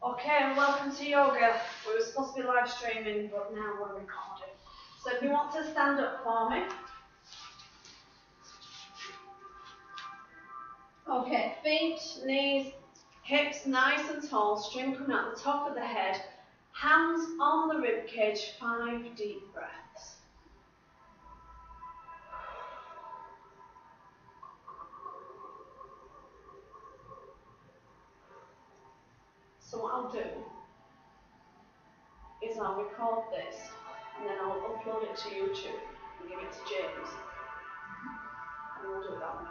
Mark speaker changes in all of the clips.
Speaker 1: Okay, and welcome to yoga. We were supposed to be live streaming, but now we're recording. So if you want to stand up for me. Okay, feet, knees, hips nice and tall, string coming out the top of the head, hands on the rib cage, five deep breaths. I'll do is I'll record this and then I'll upload it to YouTube and give it to James. And we'll do it that way.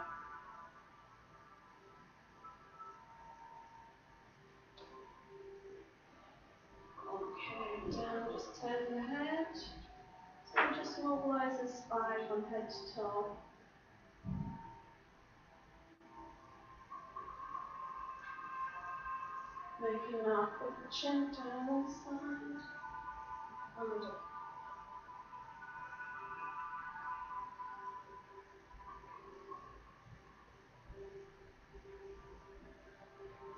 Speaker 1: Okay, down, just turn the head. So just mobilise the spine from head to toe. Making now put the chin down one side and up.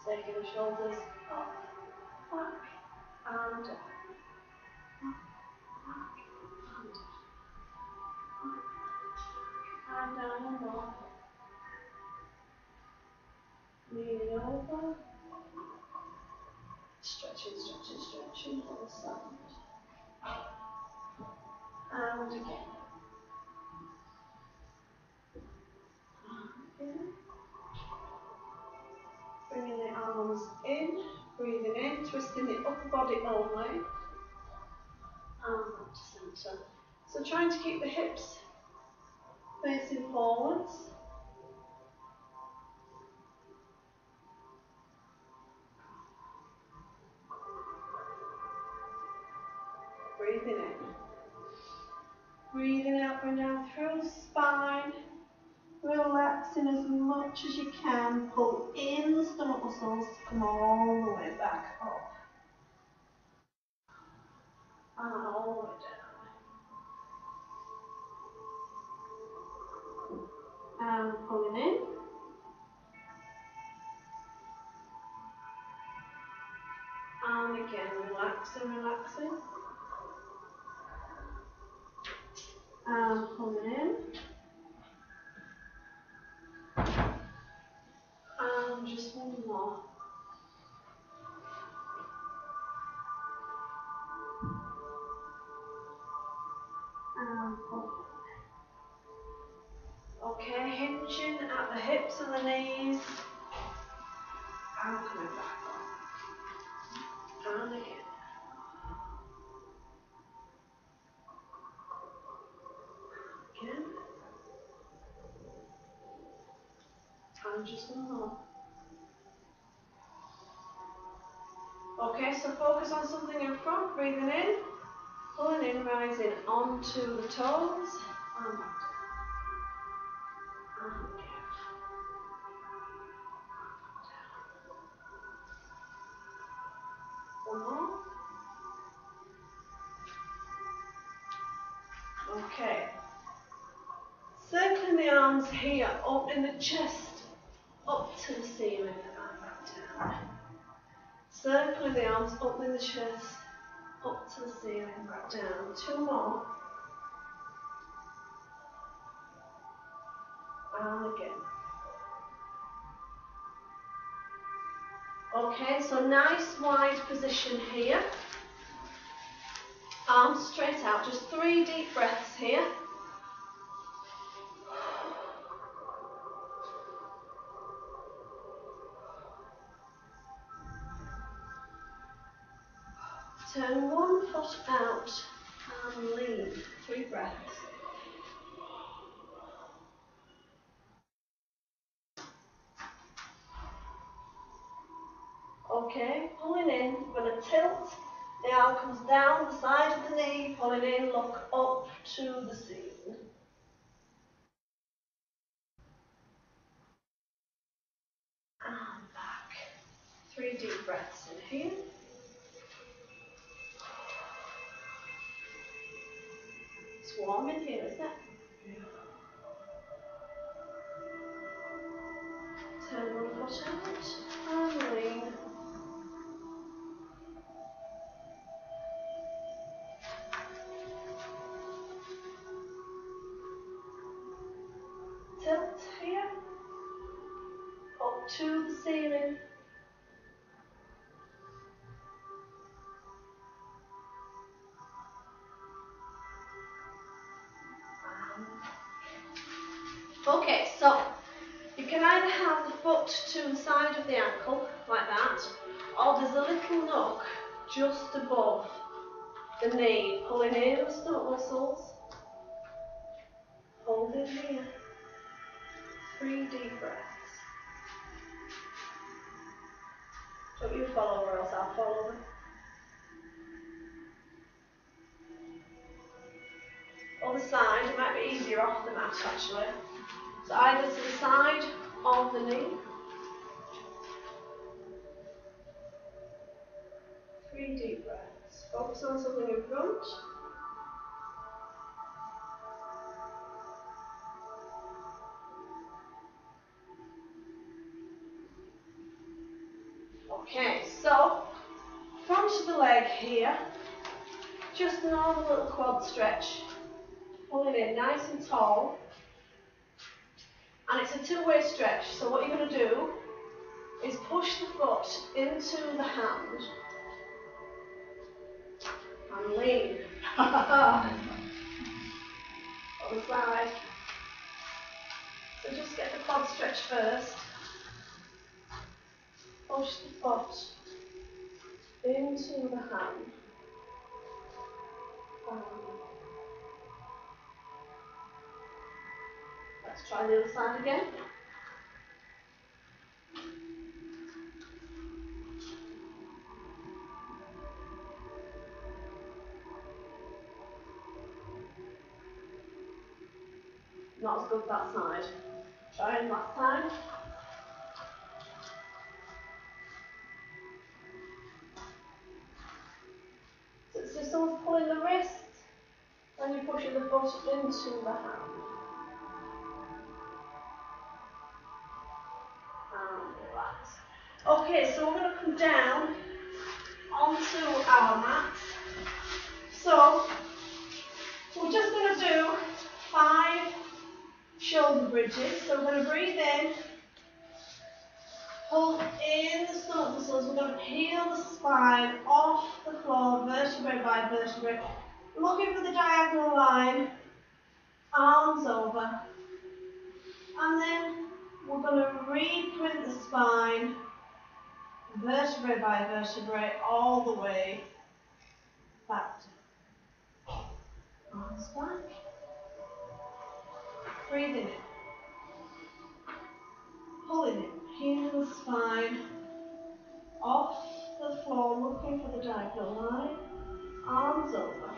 Speaker 1: Taking the shoulders up, back, and up. Stretching, stretching, stretching to the side. And again. And again. Bringing the arms in, breathing in, twisting the upper body only. And back to centre. So trying to keep the hips facing forwards. Breathing in. Breathing out, going down through the spine. Relaxing as much as you can. Pull in the stomach muscles to come all the way back up. And all the way down. And pulling in. And again, relaxing, relaxing. Okay, hinging at the hips and the knees. And coming back up. And again. Again. And just one more. Okay, so focus on something in front, breathing in, pulling in, rising onto the toes, and back Okay. Circling the arms here, opening the chest up to the ceiling and back down. Circling the arms, opening the chest up to the ceiling, and back down. Two more. And again. Okay, so nice wide position here. Arms straight out, just three deep breaths here. Turn one foot out and lean. Three breaths. Okay, pulling in, we're going to tilt. Arm comes down the side of the knee, pulling in, look up to the ceiling. And back. Three deep breaths in here. It's warm in here, isn't it? Foot to the side of the ankle, like that, or there's a little nook just above the knee, pulling in the stomach muscles, holding here, three deep breaths. Don't you follow or else I'll follow. Other side, it might be easier off the mat actually. So either to the side of the knee. Three deep breaths. Focus on something in front. Okay, so front of the leg here, just a normal little quad stretch, pulling in nice and tall. And it's a two-way stretch, so what you're going to do is push the foot into the hand the side. So just get the quad stretch first. Push the foot into the hand. Um, let's try the other side again. Not as good that side. Try it last time. So it's just someone's pulling the wrist, and you're pushing the foot into the hand. And relax. Okay, so we're going to come down onto our mat. So, we're just going to do five shoulder bridges. So we're going to breathe in, pull in the stomach muscles. We're going to peel the spine off the floor, vertebrae by vertebrae. Looking for the diagonal line, arms over. And then we're going to reprint the spine, vertebrae by vertebrae, all the way back. Arms back. Breathing in. Pulling it. Peeling the spine off the floor, looking for the diagonal line. Arms over.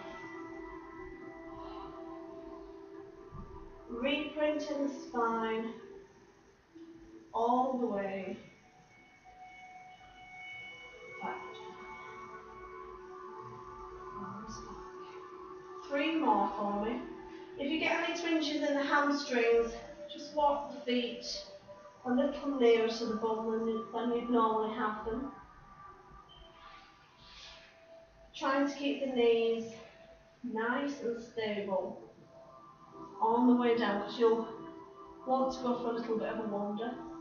Speaker 1: Reprinting the spine all the way. Three more for me. If you get any twinges in the hamstrings, just walk the feet a little nearer to the bum than, than you'd normally have them. Trying to keep the knees nice and stable on the way down because you'll want to go for a little bit of a wander.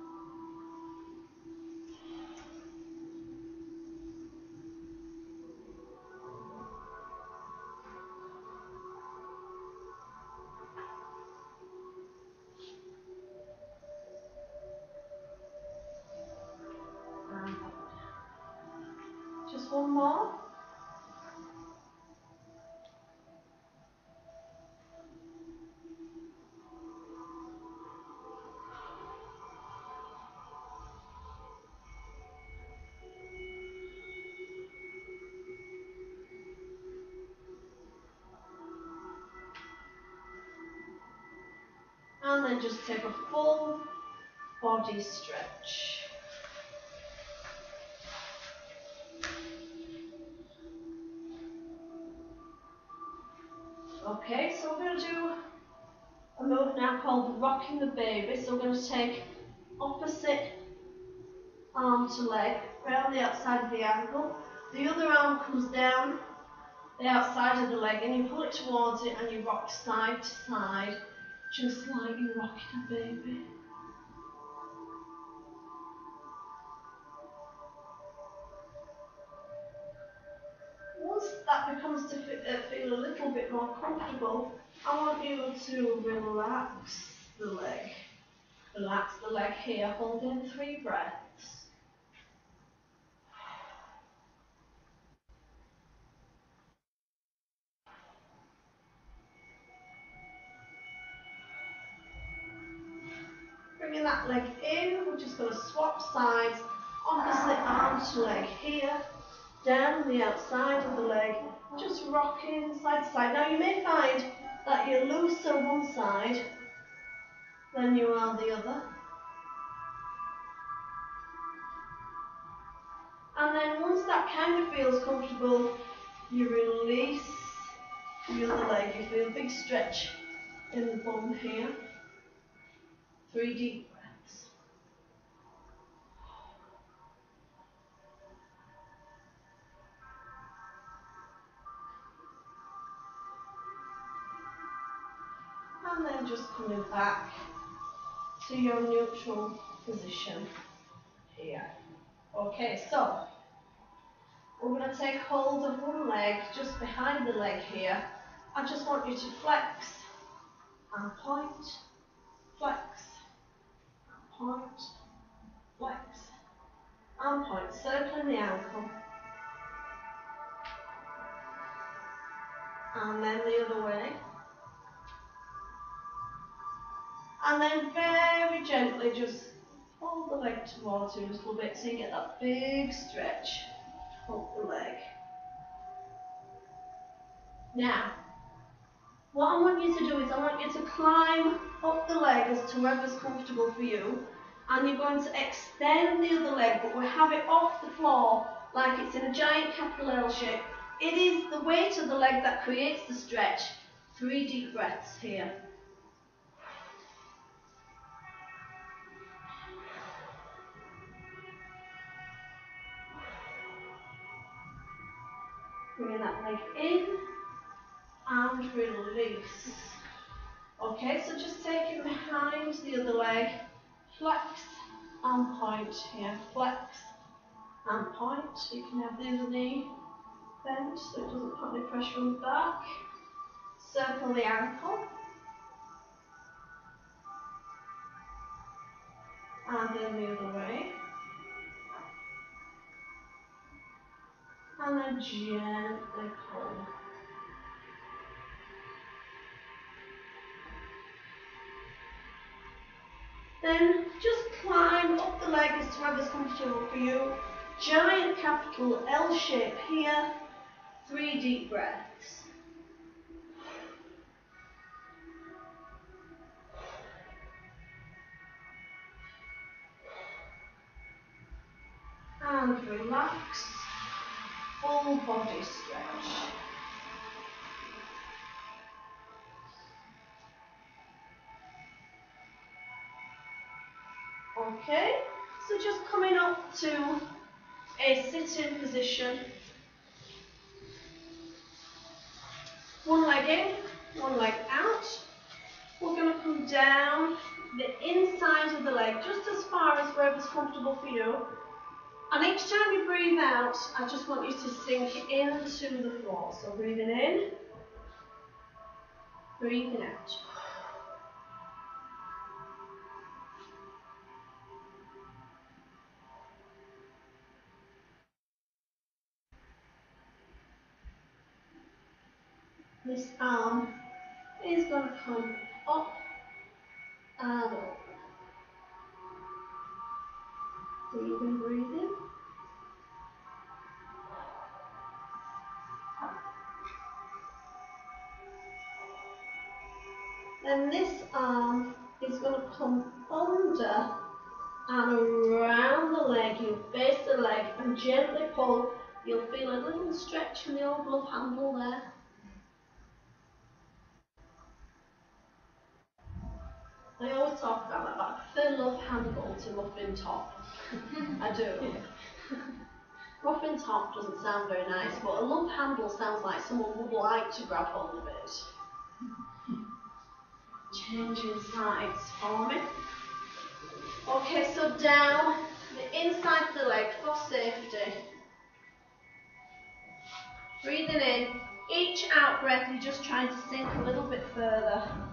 Speaker 1: And then just take a full body stretch. Okay, so we're going to do a move now called rocking the baby. So we're going to take opposite arm to leg, around the outside of the ankle. The other arm comes down the outside of the leg and you pull it towards it and you rock side to side just like you're rocking a baby. Once that becomes to uh, feel a little bit more comfortable, I want you to relax the leg. Relax the leg here, hold in three breaths. that leg in, we're just going to swap sides, opposite arm to leg here, down the outside of the leg, just rocking side to side. Now you may find that you're looser one side than you are the other. And then once that kind of feels comfortable, you release the other leg. You feel a big stretch in the bum here. 3D just back to your neutral position here. Okay, so we're going to take hold of one leg just behind the leg here. I just want you to flex and point, flex and point, flex and point, circling the ankle. And then the other way. And then very gently just pull the leg towards you a little bit so you get that big stretch up the leg. Now, what I want you to do is I want you to climb up the leg as to wherever's comfortable for you. And you're going to extend the other leg, but we have it off the floor like it's in a giant capital L shape. It is the weight of the leg that creates the stretch. Three deep breaths here. That leg in and release. Okay, so just take it behind the other leg, flex and point here, flex and point. You can have the other knee bent so it doesn't put any pressure on the back. Circle the ankle. And then the other way. And then just climb up the leg as to wherever's comfortable for you. Giant capital L shape here. Three deep breaths. Full body stretch. Okay, so just coming up to a sitting position. One leg in, one leg out. We're going to come down the inside of the leg, just as far as wherever's comfortable for you. And each time you breathe out, I just want you to sink into the floor. So breathing in, breathing out. This arm is going to come up and up. Deep and in. Then this arm is going to come under and around the leg. You'll base the leg and gently pull. You'll feel a little stretch in the old glove handle there. I always talk about that, I prefer love handle to muffin top. I do. muffin top doesn't sound very nice, but a love handle sounds like someone would like to grab hold of it. Changing sides for me. Okay, so down the inside of the leg for safety. Breathing in. Each out breath, you're just trying to sink a little bit further.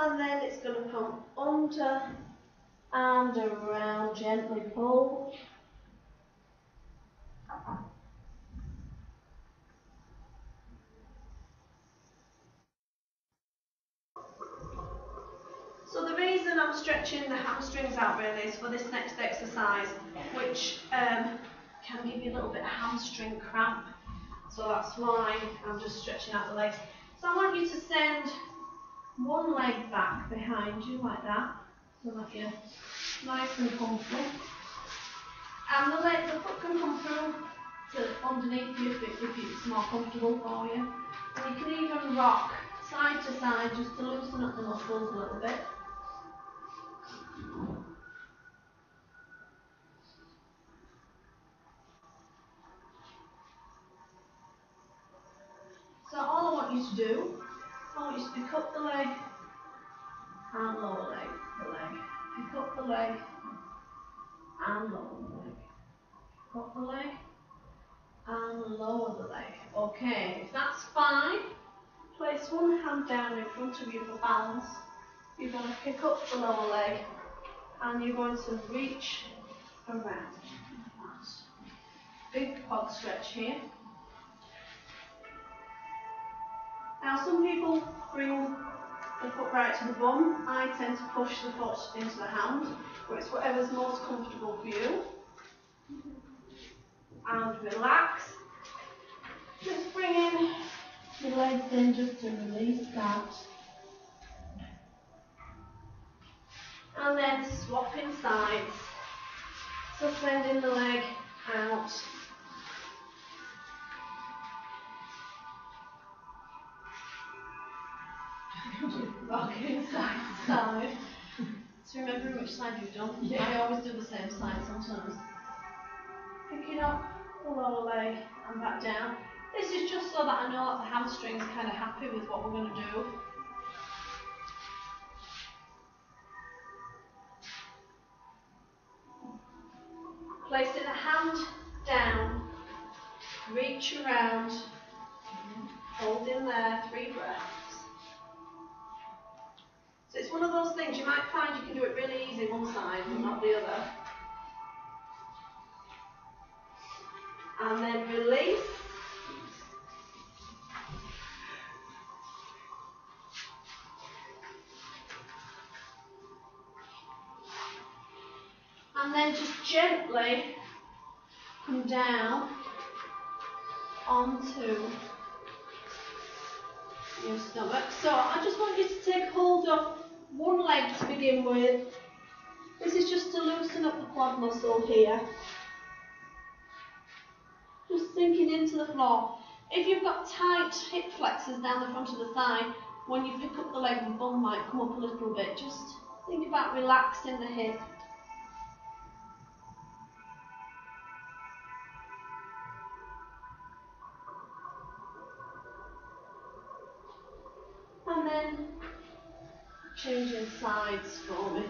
Speaker 1: And then it's going to come under and around, gently pull. So the reason I'm stretching the hamstrings out really is for this next exercise, which um, can give you a little bit of hamstring cramp. So that's why I'm just stretching out the legs. So I want you to send one leg back behind you like that, so that you're nice and comfortable. And the leg, the foot can come through to underneath you if, it, if it's more comfortable for you. And you can even rock side to side just to loosen up the muscles a little bit. So all I want you to do, you pick up the leg and lower leg, the leg. Pick up the leg and lower the leg. Pick up the leg and lower the leg. Okay, if that's fine, place one hand down in front of you for balance. You're going to pick up the lower leg and you're going to reach around. Big quad stretch here. Now some people bring the foot right to the bum. I tend to push the foot into the hand, but it's whatever's most comfortable for you. And relax. Just bring in the legs in just to release that. And then swapping sides. So sending the leg out. Rocking side to side. So remember which side you've done. Yeah. I always do the same side sometimes. Picking up the lower leg and back down. This is just so that I know that the hamstring's kind of happy with what we're going to do. Placing the hand down, reach around, hold in there, three breaths. It's one of those things you might find you can do it really easy one side but not the other. This is just to loosen up the quad muscle here. Just sinking into the floor. If you've got tight hip flexors down the front of the thigh, when you pick up the leg, the bum might come up a little bit. Just think about relaxing the hip. And then changing sides for me.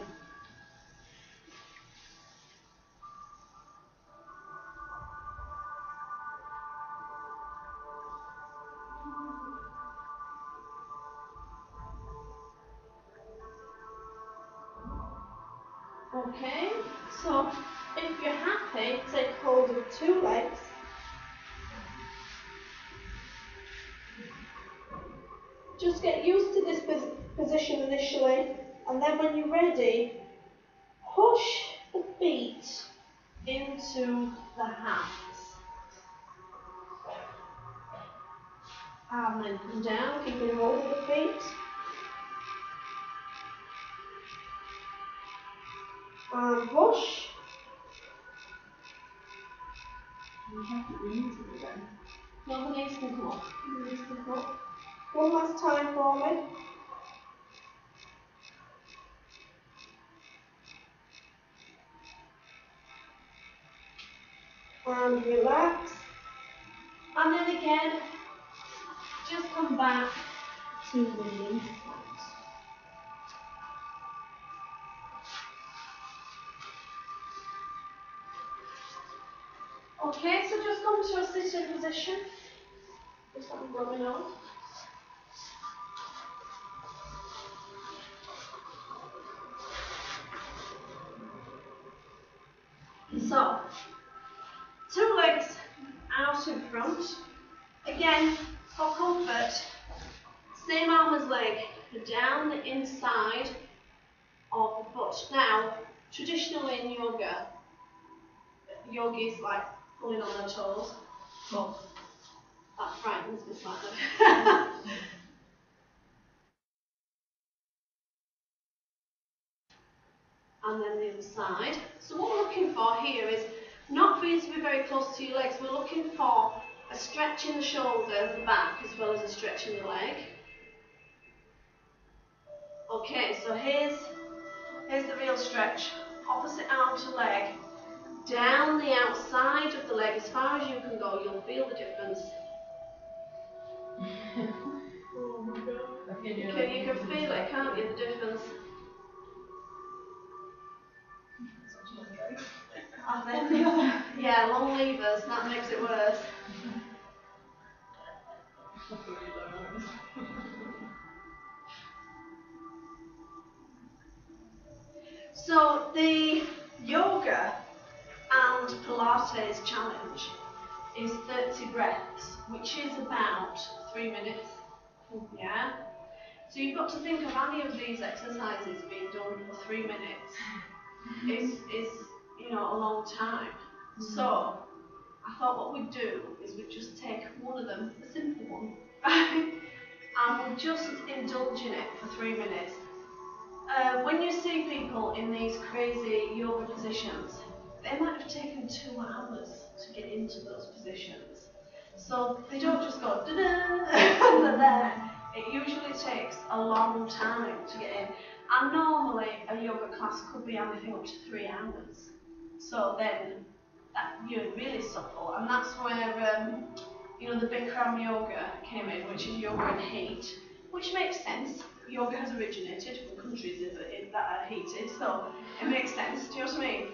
Speaker 1: Last time for me. And relax. And then again, just come back to the knee. Okay, so just come to a sitting position. Just let me blow traditionally in yoga, yogis like pulling on their toes. Well, that frightens me slightly. and then the other side. So what we're looking for here is not for you to be very close to your legs, we're looking for a stretch in the shoulder, the back, as well as a stretch in the leg. Okay, so here's, here's the real stretch. Opposite arm to leg, down the outside of the leg as far as you can go, you'll feel the difference.
Speaker 2: oh my god.
Speaker 1: You can, you can feel it, can't you, the difference? And then the other, yeah, long levers, that makes it worse. So the yoga and Pilates challenge is 30 breaths, which is about three minutes. Yeah? So you've got to think of any of these exercises being done for three minutes is, is you know, a long time. Mm-hmm. So I thought what we'd do is we'd just take one of them, a simple one, and we'd just indulge in it for three minutes. Uh, when you see people in these crazy yoga positions, they might have taken two hours to get into those positions. So they don't just go da da and there. It usually takes a long time to get in. And normally a yoga class could be anything up to three hours. So then that, you're really supple, and that's where um, you know the Bikram yoga came in, which is yoga in heat, which makes sense. Yoga has originated from countries that are heated, so it makes sense. Do you know what I mean?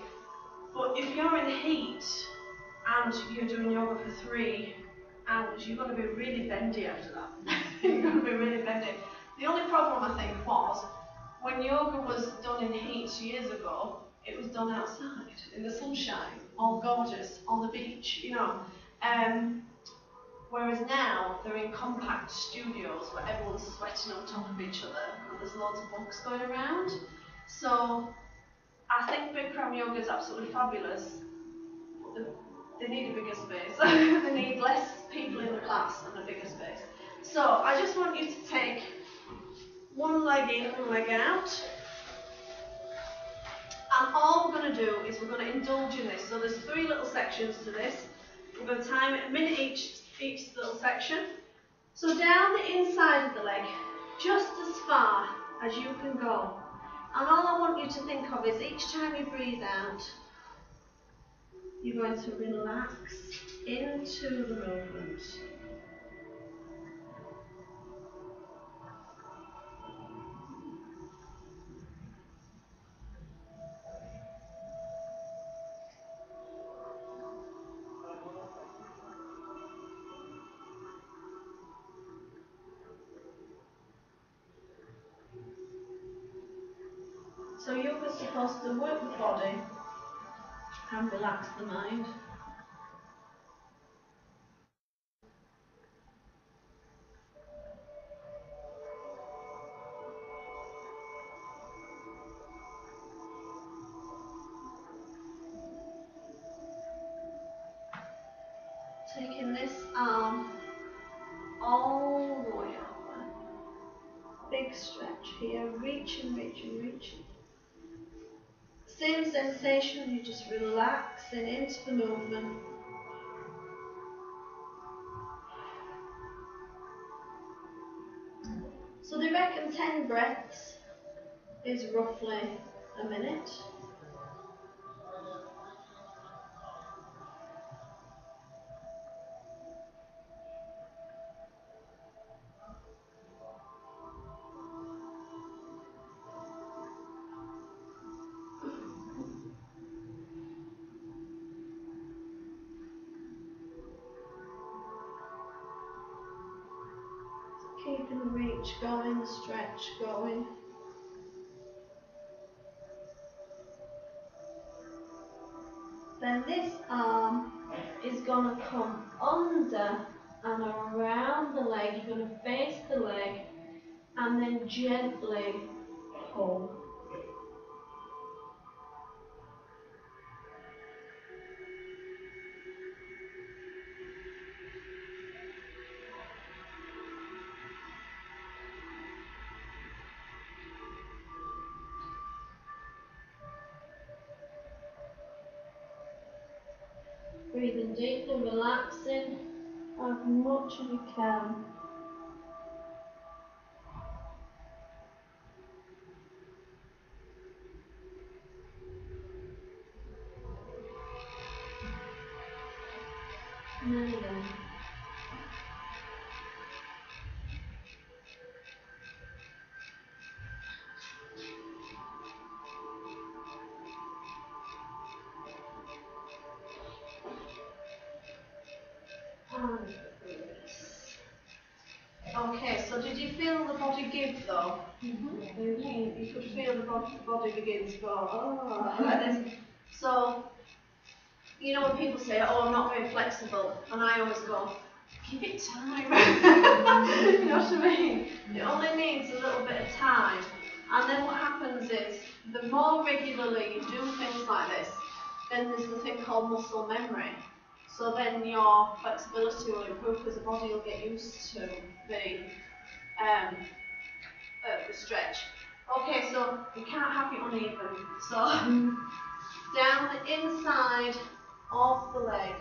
Speaker 1: But if you're in heat and you're doing yoga for three hours, you're going to be really bendy after that. you're going to be really bendy. The only problem I think was when yoga was done in heat years ago, it was done outside in the sunshine, all gorgeous on the beach, you know. Um, whereas now they're in compact studios where everyone's sweating on top of each other and there's loads of bugs going around. So I think Bikram yoga is absolutely fabulous. They need a bigger space. they need less people in the class and a bigger space. So I just want you to take one leg in, one leg out. And all we're going to do is we're going to indulge in this. So there's three little sections to this. We're going to time it a minute each, each little section. So down the inside of the leg, just as far as you can go. And all I want you to think of is each time you breathe out, you're going to relax into the movement. The mind. Taking this arm all the way over. Big stretch here, reaching, reaching, reaching. Same sensation, you're just relaxing and into the movement. So they reckon 10 breaths is roughly a minute. Gently pull. And. Okay, so did you feel the body give though?
Speaker 2: Mm-hmm.
Speaker 1: You, you could feel the body, body begin to go, oh, like this. So, you know when people say, oh, I'm not very flexible, and I always go, give it time. you know what I mean? It only needs a little bit of time. And then what happens is, the more regularly you do things like this, then there's the thing called muscle memory. So then your flexibility will improve because the body will get used to the um, uh, the stretch. Okay, so you can't have it uneven. So down the inside of the leg.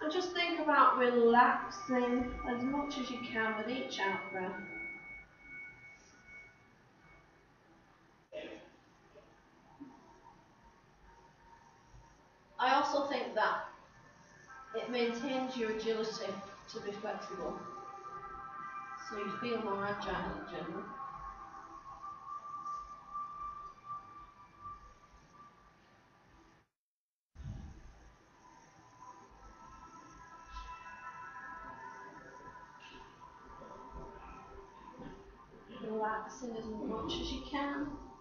Speaker 1: And just think about relaxing as much as you can with each out breath. I also think that it maintains your agility to be flexible. So you feel more agile in general. As much as you can.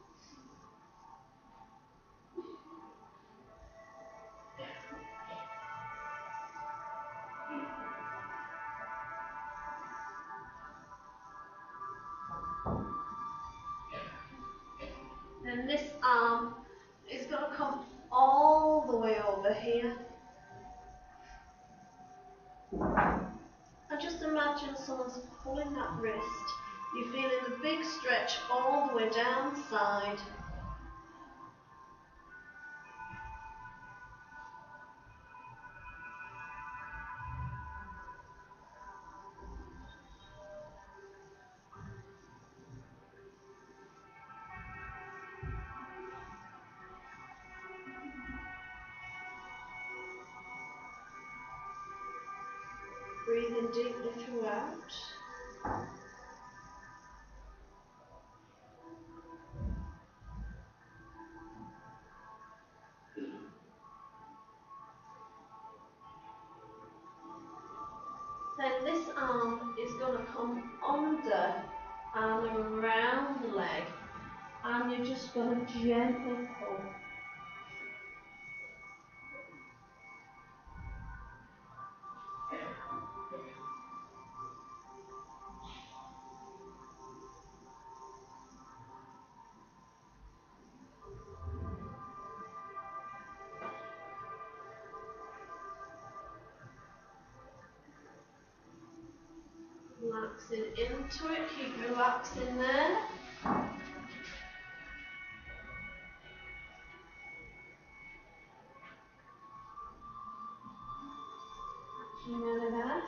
Speaker 1: Stretch all the way down side. Breathing deeply throughout. Relaxing into it, keep relaxing there. Nearly there.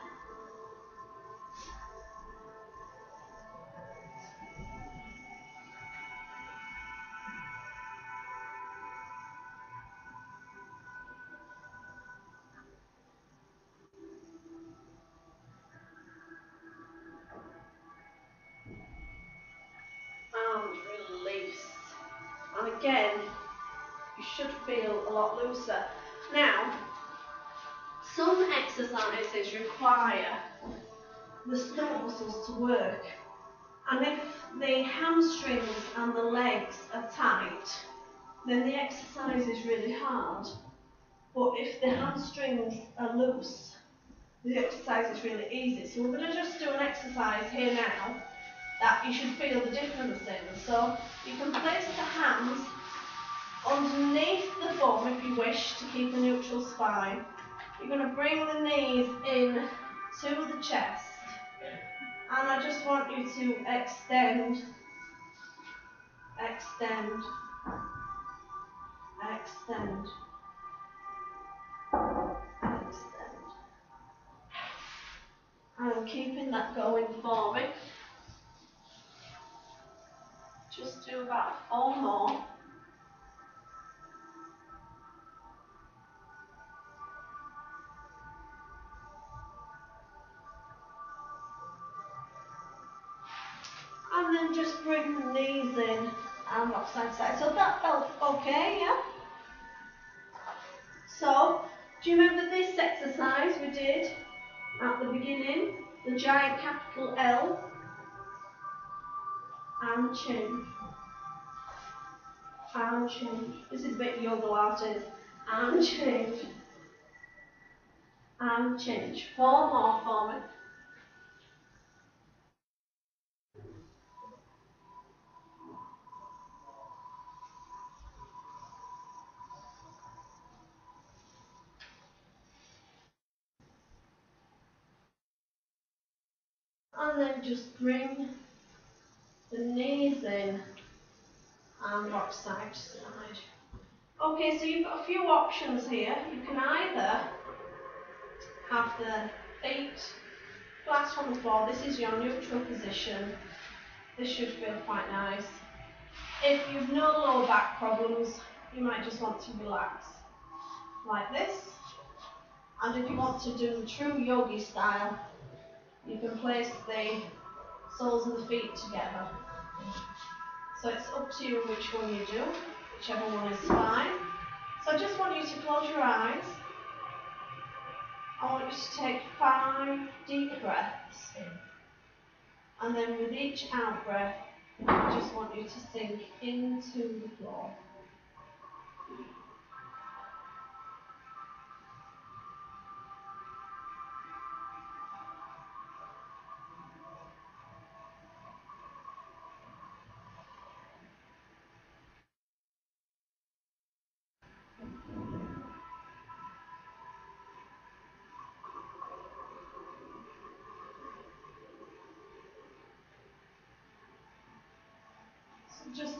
Speaker 1: Again, you should feel a lot looser. Now, some exercises require the stomach muscles to work. And if the hamstrings and the legs are tight, then the exercise is really hard. But if the hamstrings are loose, the exercise is really easy. So we're going to just do an exercise here now that you should feel the difference in. So you can place the hands underneath the bum if you wish to keep a neutral spine. You're going to bring the knees in to the chest and I just want you to extend, extend, extend, extend. And keeping that going for me. Do about four more. and then just bring the knees in and rock side to side. So that felt okay, yeah? So, do you remember this exercise we did at the beginning? The giant capital L and chin. And change. This is a bit yoga artist. And change. And change. Four more for me. and then just bring the knees in and rock side to side. Okay, so you've got a few options here. You can either have the feet flat on the floor. This is your neutral position. This should feel quite nice. If you've no lower back problems, you might just want to relax like this. And if you want to do the true yogi style, you can place the soles of the feet together. So it's up to you which one you do, whichever one is fine. So I just want you to close your eyes. I want you to take five deep breaths. And then with each out breath, I just want you to sink into the floor.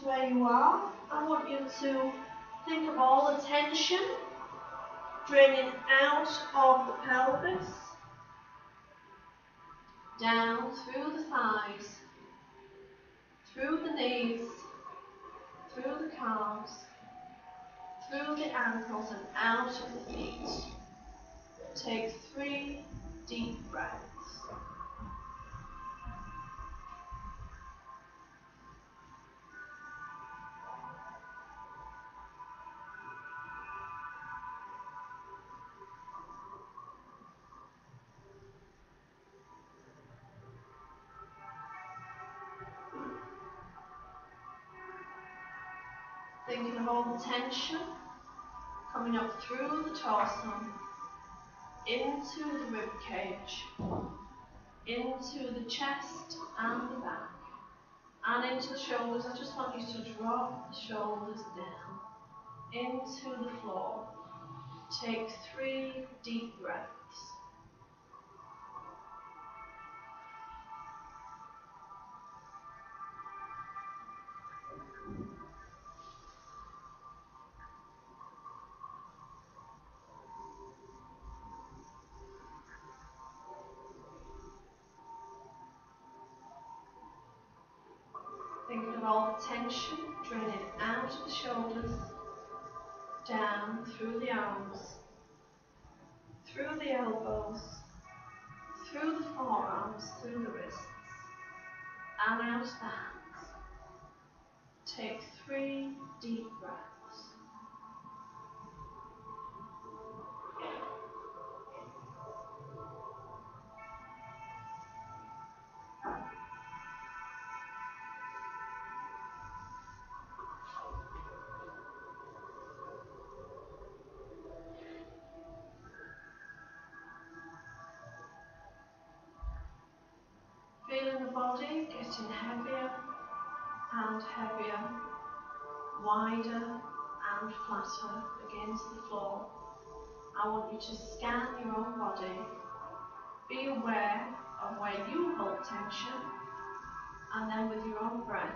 Speaker 1: Where you are, I want you to think of all the tension draining out of the pelvis, down through the thighs, through the knees, through the calves, through the ankles and out of the feet. Take three deep breaths. Tension coming up through the torso, into the rib cage, into the chest and the back, and into the shoulders. I just want you to drop the shoulders down into the floor. Take three deep breaths. All the tension drain it out of the shoulders, down through the arms, through the elbows, through the forearms, through the wrists, and out the hands. take three deep breaths. Getting heavier and heavier, wider and flatter against the floor. I want you to scan your own body. Be aware of where you hold tension, and then with your own breath,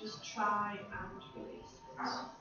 Speaker 1: just try and release it.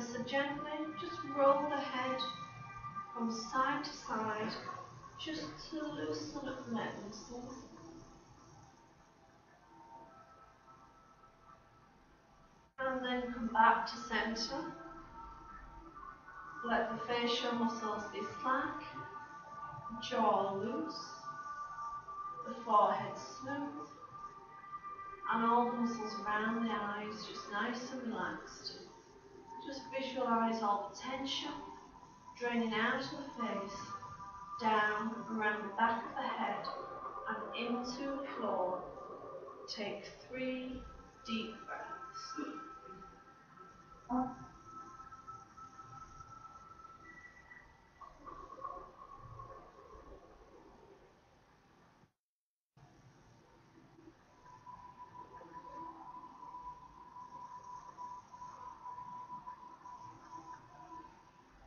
Speaker 1: Ever so gently, just roll the head from side to side, just to loosen up the neck muscles. And then come back to centre. Let the facial muscles be slack, jaw loose, the forehead smooth, and all the muscles around the eyes just nice and relaxed. Just visualize all the tension draining out of the face, down around the back of the head, and into the floor. Take three deep breaths.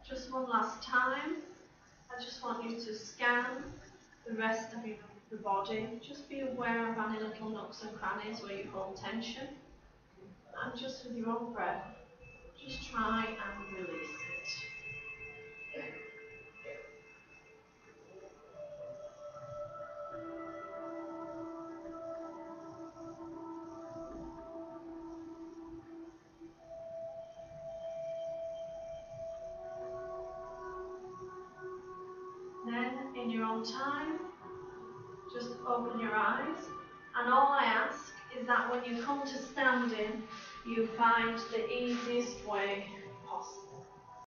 Speaker 1: Just one last time. I just want you to scan the rest of your, the body. Just be aware of any little nooks and crannies where you hold tension. And just with your own breath, just try and release find the easiest way